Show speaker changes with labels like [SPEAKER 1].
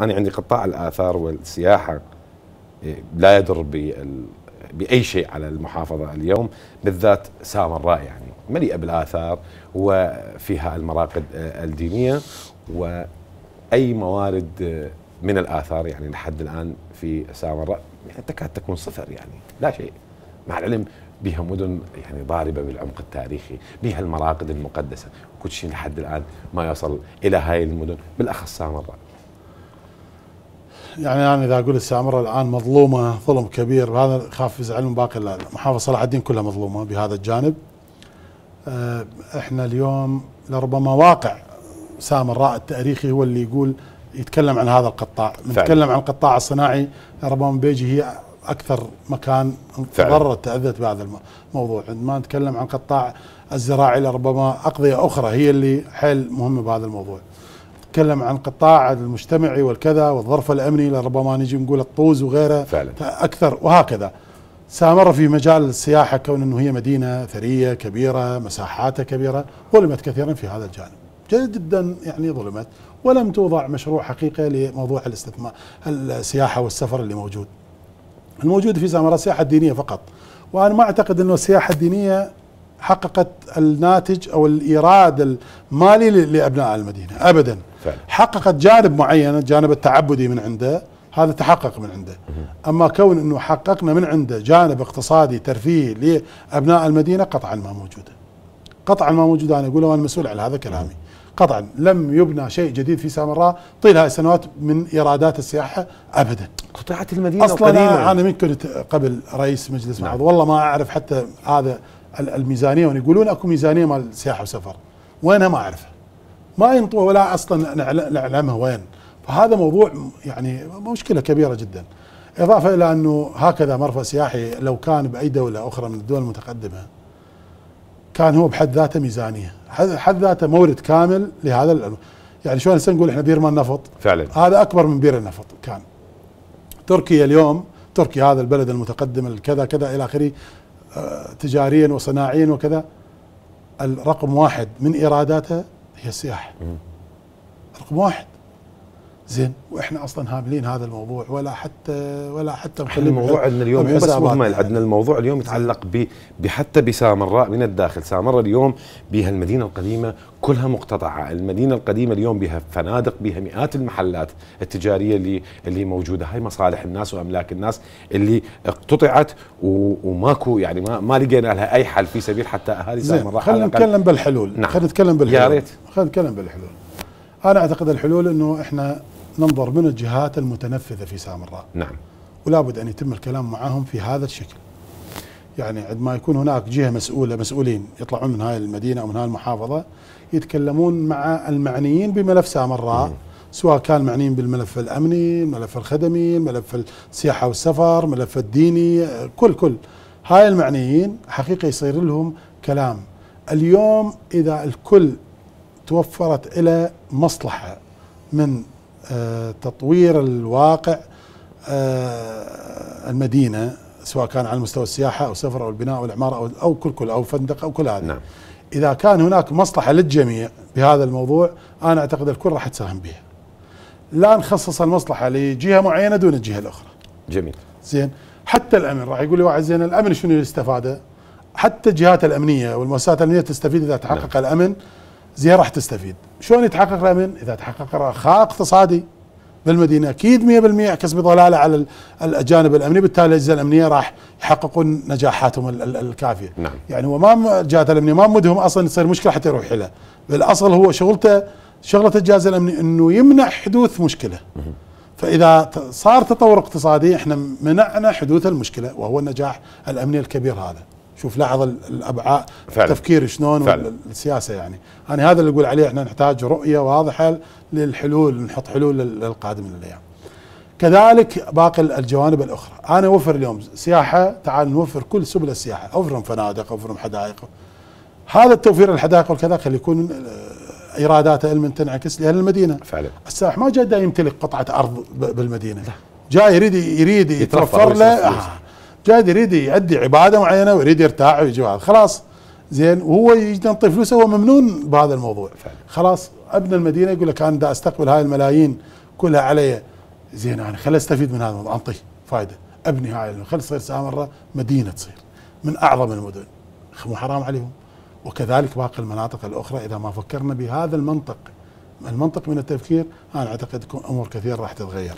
[SPEAKER 1] أنا عندي قطاع الآثار والسياحة إيه، لا بال بأي شيء على المحافظة اليوم بالذات سامراء يعني. مليئة بالآثار وفيها المراقد آه، الدينية وأي موارد آه، من الآثار يعني لحد الآن في سامراء يعني تكاد تكون صفر يعني لا شيء. مع العلم بها مدن يعني ضاربة بالعمق التاريخي، بها المراقد المقدسة، كل شيء لحد الآن ما يصل إلى هاي المدن بالأخص سامراء.
[SPEAKER 2] يعني أنا إذا أقول السامره الآن مظلومة ظلم كبير وهذا خاف يزعل من باقي المحافظه صلاح الدين كلها مظلومة بهذا الجانب. آه، إحنا اليوم لربما واقع سامراء التاريخي هو اللي يقول يتكلم عن هذا القطاع، نتكلم عن القطاع الصناعي ربما بيجي هي أكثر مكان تضررت تأذت بهذا الموضوع، عندما نتكلم عن قطاع الزراعي لربما أقضية أخرى هي اللي حيل مهمه بهذا الموضوع. نتكلم عن قطاع المجتمعي والكذا والظرف الأمني لربما نجي نقول الطوز وغيره.
[SPEAKER 1] فعلا.
[SPEAKER 2] أكثر وهكذا. سأمر في مجال السياحة كون إنه هي مدينة ثرية كبيرة مساحاتها كبيرة ظلمت كثيرا في هذا الجانب. جدا يعني ظلمت. ولم توضع مشروع حقيقي لموضوع الاستثمار السياحة والسفر اللي موجود. الموجود في سامراء السياحة الدينية فقط. وأنا ما أعتقد إنه السياحة الدينية حققت الناتج أو الإيراد المالي لأبناء المدينة ابدا.
[SPEAKER 1] فعلا.
[SPEAKER 2] حققت جانب معين الجانب التعبدي من عنده هذا تحقق من عنده. أما كون إنه حققنا من عنده جانب اقتصادي ترفيهي لأبناء المدينة قطعا ما موجودة. قطعا ما موجودة. أنا أقول وأنا مسؤول على هذا كلامي. قطعا لم يبنى شيء جديد في سامراء طيل هاي السنوات من إيرادات السياحة ابدا.
[SPEAKER 1] قطعت المدينة
[SPEAKER 2] أصلا أنا, أنا من كنت قبل رئيس مجلس نعم. والله ما أعرف حتى هذا الميزانية. ويقولون أكو ميزانية مال سياحة وسفر. وينها ما أعرفها. ما ينطوها ولا أصلا نعلمها وين. فهذا موضوع يعني مشكلة كبيرة جدا. إضافة إلى أنه هكذا مرفأ سياحي لو كان بأي دولة أخرى من الدول المتقدمة كان هو بحد ذاته ميزانية حد ذاته مورد كامل لهذا يعني شلون نقول إحنا بير مال نفط
[SPEAKER 1] فعلا.
[SPEAKER 2] هذا أكبر من بير النفط كان. تركيا اليوم تركيا هذا البلد المتقدم الكذا كذا إلى آخره آه، تجاريا وصناعيا وكذا الرقم واحد من ايراداتها هي السياحه رقم واحد. زين. وإحنا أصلا هاملين هذا الموضوع ولا حتى ولا حتى
[SPEAKER 1] الموضوع عندنا اليوم مو بس مهمل. عندنا الموضوع اليوم يتعلق بحتى بسامراء من الداخل. سامراء اليوم بها المدينة القديمة كلها مقتطعة. المدينة القديمة اليوم بها فنادق بها مئات المحلات التجارية اللي اللي موجودة. هاي مصالح الناس وأملاك الناس اللي اقتطعت وماكو يعني ما ما لقينا لها أي حل في سبيل حتى اهالي سامراء
[SPEAKER 2] خلينا نتكلم بالحلول. نعم. خلينا نتكلم بالحلول. يا ريت. خلينا نتكلم بالحلول. أنا أعتقد الحلول إنه إحنا ننظر من الجهات المتنفذة في سامراء.
[SPEAKER 1] نعم.
[SPEAKER 2] ولا بد أن يتم الكلام معهم في هذا الشكل. يعني عندما يكون هناك جهة مسؤولة مسؤولين يطلعون من هاي المدينة أو من هاي المحافظة يتكلمون مع المعنيين بملف سامراء سواء كان معنيين بالملف الأمني، الملف الخدمي، الملف السياحة والسفر، الملف الديني، كل كل. هاي المعنيين حقيقة يصير لهم كلام. اليوم إذا الكل توفرت إلى مصلحة من تطوير الواقع آه، المدينة سواء كان على مستوى السياحة أو السفر أو البناء أو العماره أو أو كل كل أو فندق أو كل هذا
[SPEAKER 1] نعم.
[SPEAKER 2] إذا كان هناك مصلحة للجميع بهذا الموضوع أنا أعتقد الكل راح تساهم بها. لا نخصص المصلحة لجهة معينة دون الجهة الأخرى.
[SPEAKER 1] جميل.
[SPEAKER 2] زين. حتى الأمن راح يقول لي واحد زين الأمن شنو الاستفاده حتى الجهات الأمنية والمؤسسات الأمنية تستفيد إذا تحقق نعم. الأمن. زين راح تستفيد. شلون يتحقق الامن إذا تحقق رخاء اقتصادي بالمدينة أكيد 100% كسب ضلالة على الجانب الأمني بالتالي الاجهزه الأمنية راح يحققون نجاحاتهم الكافية.
[SPEAKER 1] نعم.
[SPEAKER 2] يعني هو ما الجهات الأمنية ما مدهم أصلا يصير مشكلة حتى يروح يحلها بالأصل هو شغلته شغلة الجهاز الأمني إنه يمنع حدوث مشكلة. فإذا صار تطور اقتصادي إحنا منعنا حدوث المشكلة وهو النجاح الأمني الكبير هذا. شوف لاحظ الأبعاد التفكير شلون فعلا. السياسة يعني. أنا هذا اللي أقول عليه إحنا نحتاج رؤية واضحة للحلول نحط حلول للقادم من الأيام كذلك باقي الجوانب الأخرى. أنا أوفر اليوم سياحة تعال نوفر كل سبل السياحة. أوفرهم فنادق أوفرهم حدائق. هذا التوفير الحدائق والكذا خلي يكون آه، إيراداته علما تنعكس لأهل المدينة.
[SPEAKER 1] فعلا.
[SPEAKER 2] السائح ما جاي يمتلك قطعة أرض بالمدينة. لا. جاي يريد يريد يتوفر له جاي يريد يؤدي عبادة معينة ويريد يرتاح ويجي خلاص. زين وهو ينطي فلوسه هو ممنون بهذا الموضوع. فعلا. خلاص ابن المدينة يقول لك أنا دا أستقبل هاي الملايين كلها علي. زين أنا خل أستفيد من هذا الموضوع. انطيه فائده أبني هاي خل تصير سامرة مدينة تصير. من أعظم المدن. مو حرام عليهم. وكذلك باقي المناطق الأخرى. إذا ما فكرنا بهذا المنطق المنطق من التفكير أنا أعتقد أمور كثيرة راح تتغير.